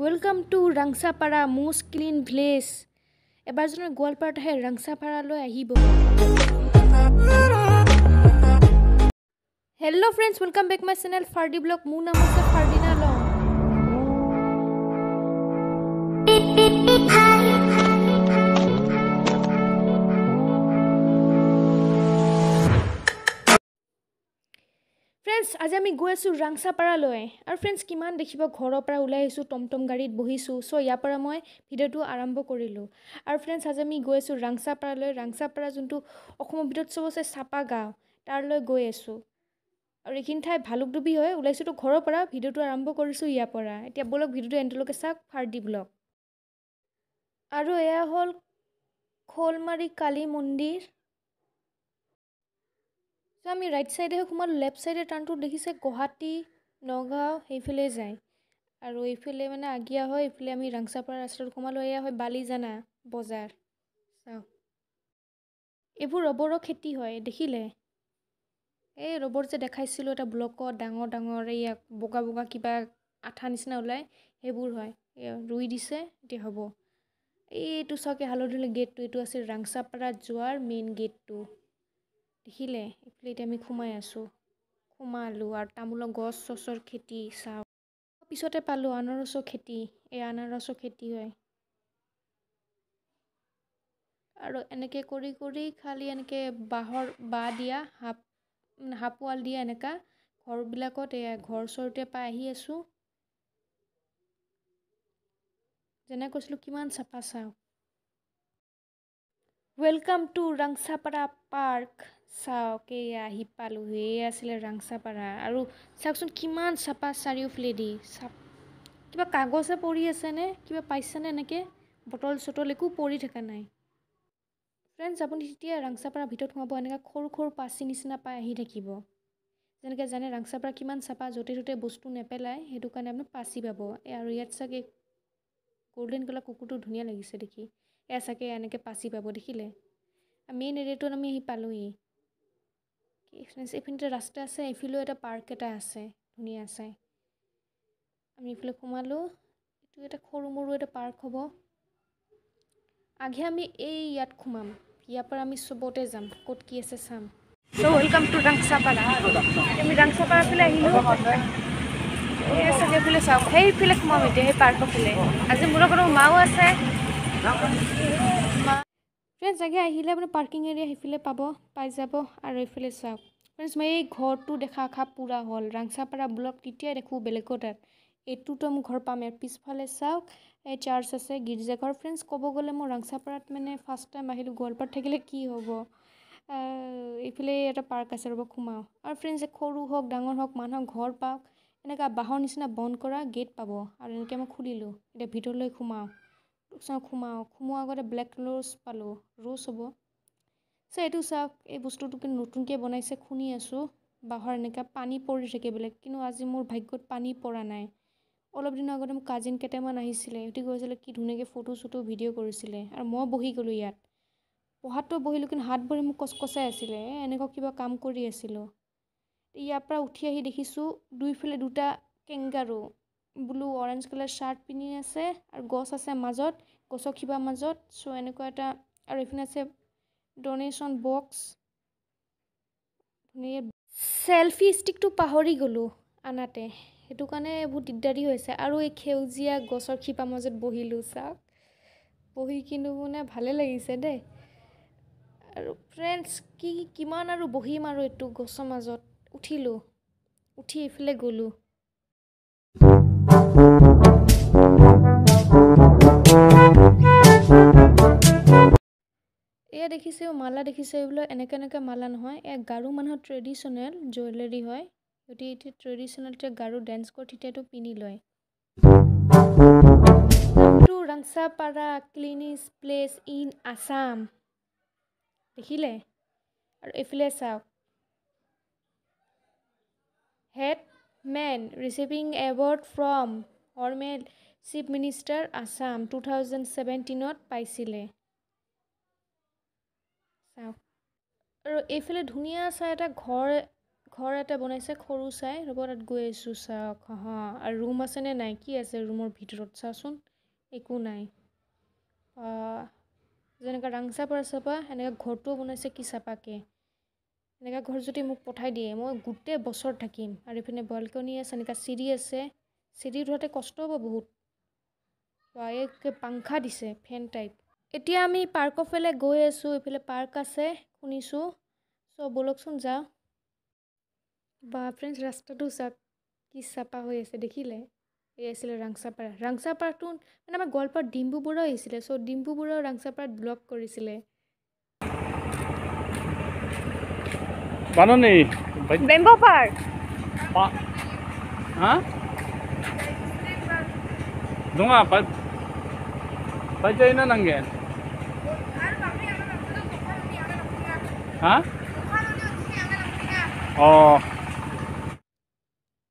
Welcome to Rangsapara most clean village এবাৰ যদি গোৱালপাৰাত আহে ৰাংচাপাৰালৈ আহিব। Hello' friends welcome back my channel ফাৰ্ডি blog মোৰ নাম আছে আজি আমি গৈ আছোঁ ৰাংচাপাৰালৈ। আৰু ফ্ৰেণ্ডছ কিমান দেখিব ঘৰৰ পৰা ওলাই আহিছোঁ টমটম গাড়ীত বহিছোঁ। চ' ইয়াৰ পৰা মই ভিডিঅ'টো আৰম্ভ কৰিলোঁ। আৰু ফ্ৰেণ্ডছ আজি আমি গৈ আছোঁ ৰাংচাপাৰালৈ। ৰাংচাপাৰা যোনটো অসমৰ ভিতৰত চবচে চাপা গাঁও তাৰলৈ গৈ আছোঁ। আৰু এইখিনি ঠাই ভালুকডুবি হয়। ওলাইছোঁতো ঘৰৰ পৰা ভিডিঅ'টো আৰম্ভ কৰিছোঁ ইয়াৰ পৰা। এতিয়া ব'লক ভিডিঅ'টো এণ্ডলৈকে চাওক ফাৰ্ডি ব্লগ। আৰু এয়া হ'ল শ'লমাৰী কালী মন্দিৰ। চ' আমি ৰাইট ছাইডে সোমালোঁ লেফ্ট ছাইডে টাৰ্ণটো দেখিছে গুৱাহাটী নগাঁও সেইফালে যায়। আৰু এইফালে মানে আগিয়া হয় এইফালে আমি ৰাংচাপাৰা ৰাস্তাটো সোমালোঁ এয়া হয় বালিজানা বজাৰ। চাওক। এইবোৰ ৰবৰৰ খেতি হয় দেখিলে? এই ৰবৰ যে দেখাইছিলোঁ এটা ব্লকত ডাঙৰ ডাঙৰ এইয়া বগা বগা কিবা আঠা নিচিনা ওলায় সেইবোৰ হয়। ৰুই দিছে এতিয়া হ'ব। এইটো চাওক হালধীয়া গেটটো এইটো আছিল ৰাংচাপাৰাত যোৱাৰ মেইন গেটটো দেখিলে এইফালে এতিয়া আমি সোমাই আছোঁ। সোমালোঁ আৰু তামোলৰ গছ চছৰ খেতি চাওক পিছতে পালোঁ আনাৰসৰ খেতি এই আনাৰসৰ খেতি হয়। আৰু এনেকৈ কৰি কৰি খালি এনেকৈ বাঁহৰ বাঁহ দিয়া হাপ হাফ ৱাল দিয়া এনেকুৱা ঘৰবিলাকত এয়া ঘৰ চৰতে পাই আহি আছোঁ। যেনে কৈছিলোঁ কিমান চাফা চাওক ৱেলকাম টু ৰাংচাপাৰা পাৰ্ক চাওক এয়া আহি পালোঁ এয়া আছিলে ৰাংচাপাৰা আৰু চাওকচোন কিমান চাফা চাৰিওফালেদি চাপ কিবা কাগজে পৰি আছেনে কিবা পাইছেনে এনেকৈ বটল চটল একো পৰি থকা নাই ফ্ৰেণ্ডছ আপুনি তেতিয়া ৰাংচাপাৰা ভিতৰত সোমাব এনেকৈ সৰু সৰু পাচি নিচিনা পাই আহি থাকিব যেনেকৈ জানে ৰাংচাপাৰা কিমান চাফা য'তে ত'তে বস্তু নেপেলায় সেইটো কাৰণে আপুনি পাচি পাব আৰু ইয়াত চাগে গল্ডেন কালাৰ কুকুৰটো ধুনীয়া লাগিছে দেখি এয়া চাগে এনেকৈ পাচি পাব দেখিলে মেইন এৰিয়াটোত আমি আহি পালোঁহি এইপিনিতে ৰাস্তা আছে এইফালেও এটা পাৰ্ক এটা আছে ধুনীয়া চাই আমি এইফালে সোমালোঁ এইটো এটা সৰু মৰু এটা পাৰ্ক হ'ব। আগে আমি এই ইয়াত সোমাম ইয়াৰ পৰা আমি চবতে যাম ক'ত কি আছে চাম। চ' ৱেলকাম টু ৰাংচাপাৰা আমি ৰাংচাপাৰা ফালে আহিলোঁ। এই এইফালে চাওক সেইফালে সোমাম এতিয়া সেই পাৰ্কৰ ফালে। আজি মোৰ লগত মাও আছে। ফ্ৰেণ্ডছ আগে আহিলে আপুনি পাৰ্কিং এৰিয়া সেইফালে পাব পাই যাব আৰু এইফালে চাওক। ফ্ৰেণ্ডছ মই এই ঘৰটো দেখা আশা পূৰা হ'ল। ৰাংচাপাৰা ব্লক তেতিয়াই দেখোঁ বেলেগৰ তাত। এইটোতো মোৰ ঘৰ পাম। ইয়াৰ পিছফালে চাওক এই চাৰ্চ আছে গীৰ্জাঘৰ। ফ্ৰেণ্ডছ ক'ব গ'লে মই ৰাংচাপাৰাত মানে ফাৰ্ষ্ট টাইম আহিলোঁ। গোৱালপাৰাত থাকিলে কি হ'ব? এইফালে এটা পাৰ্ক আছে ৰ'ব সোমাওঁ। আৰু ফ্ৰেণ্ডছ সৰু হওক ডাঙৰ হওক মানুহৰ ঘৰ পাওক এনেকুৱা বাঁহৰ নিচিনা বন্ধ কৰা গেট পাব। আৰু এনেকৈ মই খুলিলোঁ। এতিয়া ভিতৰলৈ সোমাওঁ। চাওক সোমাওঁ সোমোৱাৰ আগতে ব্লেক ৰ'জ পালোঁ ৰ'জ হ'ব। চ' এইটো চাওক এই বস্তুটো কিন্তু নতুনকৈ বনাইছে শুনি আছোঁ। বাঁহৰ এনেকুৱা পানী পৰি থাকে বেলেগ কিন্তু আজি মোৰ ভাগ্যত পানী পৰা নাই। অলপ দিনৰ আগতে মোৰ কাজিন কেইটামান আহিছিলে সিহঁতি কৈছিলে কি ধুনীয়াকৈ ফটো চটো ভিডিঅ' কৰিছিলে আৰু মই বহি গ'লোঁ ইয়াত। পঢ়াতটো বহিলোঁ কিন্তু হাত ভৰি মোক কচকচাই আছিলে এনেকুৱা কিবা কাম কৰি আছিলোঁ। ইয়াৰ পৰা উঠি আহি দেখিছোঁ দুইফালে দুটা kangaroo. Blue orange colour shirt পিন্ধি আছে আৰু গছ আছে মাজত গছৰ শিপাৰ মাজত। চ' এনেকুৱা এটা আৰু এইপিনে আছে ডনেশ্যন বক্স চেলফি ষ্টিকটো পাহৰি গ'লোঁ আনাতে সেইটো কাৰণে বহুত দিগদাৰী হৈছে। আৰু এই সেউজীয়া গছৰ শিপাৰ মাজত বহিলোঁ চাওক। বহি কিন্তু মানে ভালে লাগিছে দেই। আৰু ফ্ৰেণ্ডছ কি কিমান আৰু বহিম আৰু এইটো গছৰ মাজত। উঠিলোঁ উঠি এইফালে গ'লোঁ। দেখিছে মালা দেখিছে এইবিলাক এনেকৈ এনেকৈ মালা নহয়। এয়া গাৰো মানুহৰ ট্ৰেডিশ্যনেল জুৱেলাৰী হয়। যদি এতিয়া ট্ৰেডিশ্যনেল এতিয়া গাৰো ডেন্স কৰে তেতিয়াতো পিন্ধি লয়। Rangsapara cleanest place in Assam. দেখিলে? আৰু এইফালে চাওক। Head man receiving award from former chief minister Assam two thousand ছেভেণ্টিনত পাইছিলে। চাওক আৰু এইফালে ধুনীয়া চাই এটা ঘৰ ঘৰ এটা বনাইছে সৰু চাই। ৰ'ব তাত গৈ আছোঁ চাওক। হা আৰু ৰুম আছেনে নাই? কি আছে ৰুমৰ ভিতৰত? চাওচোন একো নাই। যেনেকৈ ৰাংচাপাৰা চাপা এনেকৈ ঘৰটোও বনাইছে কি চাপাকৈ। এনেকুৱা ঘৰ যদি মোক পঠাই দিয়ে মই গোটেই বছৰ থাকিম। আৰু ইপিনে বেলকনি আছে এনেকুৱা চিৰি আছে। চিৰি উঠোঁতে কষ্ট হ'ব বহুত। বা এক পাংখা দিছে ফেন টাইপ। এতিয়া আমি পাৰ্কৰ ফালে গৈ আছোঁ এইফালে পাৰ্ক আছে শুনিছোঁ। চ' ব'লকচোন যাওঁ। বা ফ্ৰেণ্ডছ ৰাস্তাটো চাওক কি চাপা হৈ আছে দেখিলে? এই আছিলে ৰাংচাপাৰা। ৰাংচাপাৰাটো মানে আমাৰ গোৱালপাৰাত ডিম্বু বৰুৱা আহিছিলে। চ' ডিম্বু বৰুৱা ৰাংচাপাৰাত ব্লগ কৰিছিলে। Bamboo park nanggen.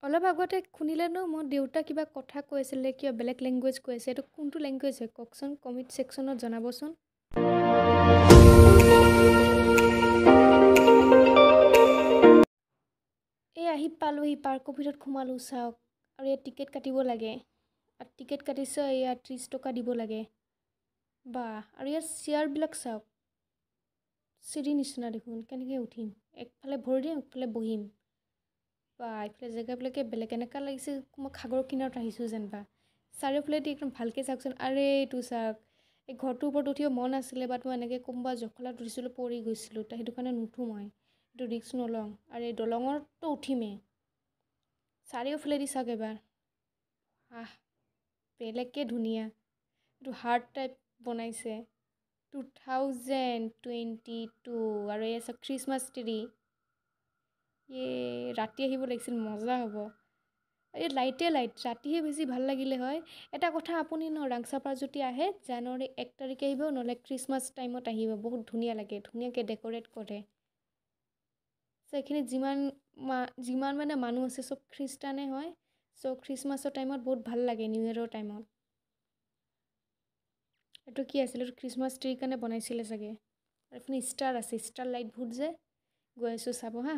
অলপ আগতে শুনিলে ন মোৰ দেউতা কিবা কথা কৈ আছিলে কিবা বেলেগ লেংগুৱেজ কৈ আছে। এইটো কোনটো লেংগুৱেজ হয়? কওকচোন কমেণ্ট ছেকশ্যনত জনাবচোন। এই আহি পালোহি পাৰ্কৰ ভিতৰত সোমালোঁ চাওক। আৰু ইয়াত টিকেট কাটিব লাগে। টিকেট কাটিছে ইয়াত ত্ৰিছ টকা দিব লাগে। বা আৰু ইয়াত চেয়াৰবিলাক চাওক। চিৰি নিচিনা দেখোন কেনেকৈ উঠিম? একফালে ভৰি দিম একফালে বহিম। বা এইফালে জেগাবিলাকে বেলেগ এনেকুৱা লাগিছে মই সাগৰ কিনাৰত আহিছোঁ যেনিবা চাৰিওফালেদি একদম ভালকৈ চাওকচোন। আৰে এইটো চাওক। এই ঘৰটোৰ ওপৰত উঠিব মন আছিলে বাট মই এনেকৈ কোনোবা জখলাত উঠিছিলোঁ পৰি গৈছিলোঁ। তো সেইটো কাৰণে নুঠোঁ মই। এইটো ৰিস্ক নলওঁ। আৰু এই দলঙততো উঠিমেই চাৰিওফালেদি চাওক এবাৰ। আহ বেলেগকৈ ধুনীয়া। এইটো হাৰ্ট টাইপ বনাইছে। টু থাউজেণ্ড টুৱেণ্টি টু আৰু এই আছে খ্ৰীষ্টমাছ ট্ৰি এই ৰাতি আহিব লাগিছিল মজা হ'ব। এই লাইটে লাইট ৰাতিহে বেছি ভাল লাগিলে হয়। এটা কথা আপুনি ন ৰাংচাপাৰা যদি আহে জানুৱাৰী এক তাৰিখে আহিব নহ'লে খ্ৰীষ্টমাছ টাইমত আহিব। বহুত ধুনীয়া লাগে ধুনীয়াকৈ ডেক'ৰেট কৰে। চ' এইখিনিত যিমান মা যিমান মানে মানুহ আছে চব খ্ৰীষ্টানে হয়। চ' খ্ৰীষ্টমাছৰ টাইমত বহুত ভাল লাগে নিউ ইয়েৰৰ টাইমত এইটো কি আছিলে? এইটো খ্ৰীষ্টমাছ ট্ৰিৰ কাৰণে বনাইছিলে চাগে। আৰু এইখিনি ষ্টাৰ আছে ষ্টাৰ লাইটবোৰ যে। গৈ আছোঁ চাব হা।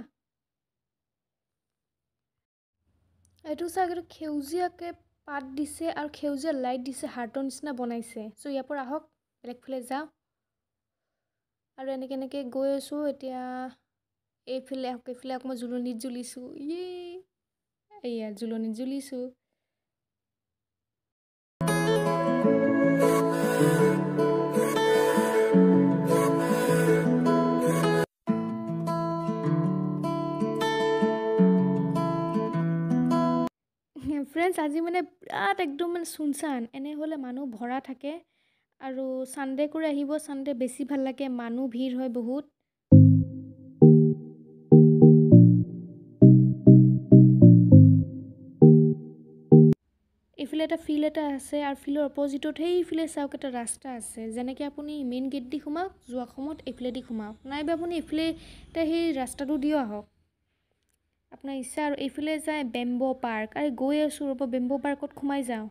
এইটো চাওক এইটো সেউজীয়াকৈ পাত দিছে আৰু সেউজীয়া লাইট দিছে হাৰ্টৰ নিচিনা বনাইছে। চ' ইয়াৰ পৰা আহক বেলেগফালে যাওঁ। আৰু এনেকৈ এনেকৈ গৈ আছোঁ এতিয়া। এইফালে আহক এইফালে আহক মই জুলনিত জুলিছোঁ। ইয়ে এয়া জুলনিত জুলিছোঁ। ফ্ৰেণ্ডছ আজি মানে বিৰাট একদম মানে চুনচান এনে হ'লে মানুহ ভৰা থাকে আৰু ছানডে' কৰি আহিব ছানডে' বেছি ভাল লাগে মানুহ ভিৰ হয় বহুত। এইফালে এটা ফিল্ড এটা আছে আৰু ফিল্ডৰ অপজিটত সেইফালে চাওক এটা ৰাস্তা আছে। যেনেকৈ আপুনি মেইন গেট দি সোমাওক যোৱা সময়ত এইফালেদি সোমাওক। নাইবা আপুনি এইফালে এতিয়া সেই ৰাস্তাটো দিও আহক আপোনাৰ ইচ্ছা আৰু এইফালে যায় বেম্বো পাৰ্ক। আৰু গৈ আছোঁ ৰ'ব বেম্বো পাৰ্কত সোমাই যাওঁ।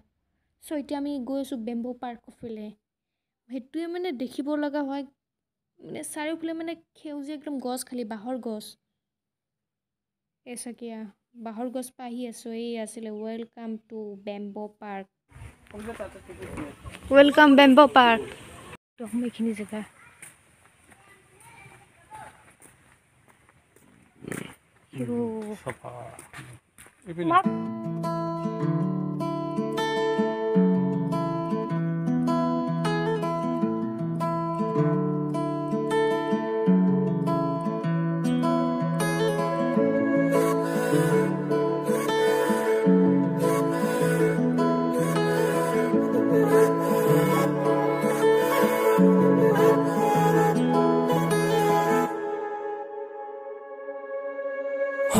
চ' এতিয়া আমি গৈ আছোঁ বেম্বো পাৰ্কৰ ফালে সেইটোৱে মানে দেখিব লগা হয় মানে চাৰিওফালে মানে সেউজীয়া একদম গছ খালি বাঁহৰ গছ। এই চাকিয়া বাঁহৰ গছ পৰা আহি আছোঁ এই আছিলে welcome to bamboo park. Welcome bamboo park. এইখিনি জেগা 이거 봐봐. 막.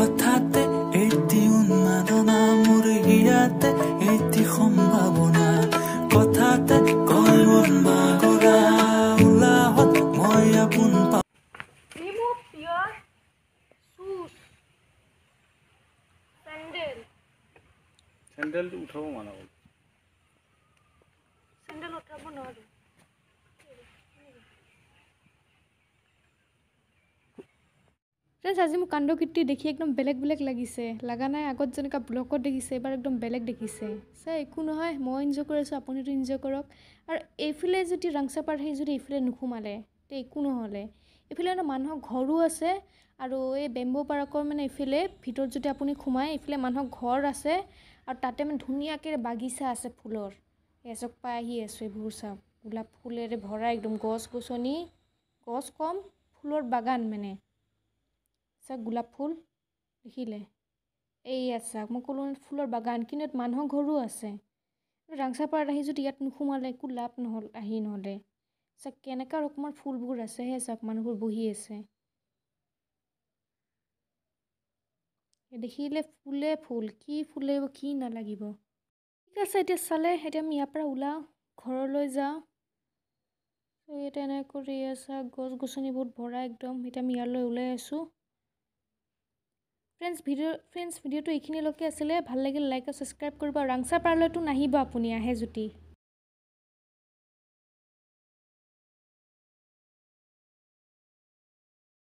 হঠাতে এটি উন্মাদনা মোৰ হিয়াতে এটি সম্ভাৱনা কথাতে কয় মন বাগৰা উলাহত মই আপোন পা Remove your shoes. Sandal. Sandal উঠাব মানা হ'ল Sandal উঠাব নোৱাৰোঁ ফ্ৰেণ্ডছ আজি মোৰ কাণ্ডকীৰ্তি দেখি একদম বেলেগ বেলেগ লাগিছে। লগা নাই আগত যেনেকুৱা ব্লকত দেখিছে এইবাৰ একদম বেলেগ দেখিছে। চা একো নহয় মই এনজয় কৰি আছোঁ আপুনিতো এনজয় কৰক। আৰু এইফালে যদি ৰাংচাপাৰ সেই যদি এইফালে নোসোমালে তে একো নহ'লে। এইফালে মানে মানুহৰ ঘৰো আছে আৰু এই বেম্বো পাৰ্কৰ মানে এইফালে ভিতৰত যদি আপুনি সোমায় এইফালে মানুহৰ ঘৰ আছে আৰু তাতে মানে ধুনীয়াকৈ বাগিচা আছে ফুলৰ। এচক পাই আহি আছোঁ এইবোৰ চাওক গোলাপ ফুলেৰে ভৰা একদম গছ গছনি গছ কম ফুলৰ বাগান মানে। চাওক গোলাপ ফুল? দেখিলে। এইয়া চাওক মই ক'লোঁ ফুলৰ বাগান কিন্তু ইয়াত মানুহৰ ঘৰো আছে। ৰাংচাপাৰাত আহি যদি ইয়াত নোসোমালে একো লাভ নহ'ল আহি নহ'লে। চাওক কেনেকুৱা ৰকমৰ ফুলবোৰ আছে সেই চাওক মানুহবোৰ বহি আছে। দেখিলে ফুলে ফুল কি ফুলে কি নালাগিব। ঠিক আছে এতিয়া চালে এতিয়া আমি ইয়াৰ পৰা ওলাওঁ ঘৰলৈ যাওঁ। ত' ইয়াতে এনেকৈ কৰি আছে গছ গছনি বহুত ভৰা একদম এতিয়া আমি ইয়ালৈ ওলাই আছোঁ। ফ্ৰেণ্ডছ ভিডিঅ' ফ্ৰেণ্ডছ ভিডিঅ'টো এইখিনিলৈকে আছিলে। ভাল লাগিল লাইক আৰু ছাবস্ক্ৰাইব কৰিব। আৰু ৰাংচা পাৰলৈতো নাহিব আপুনি আহে যদি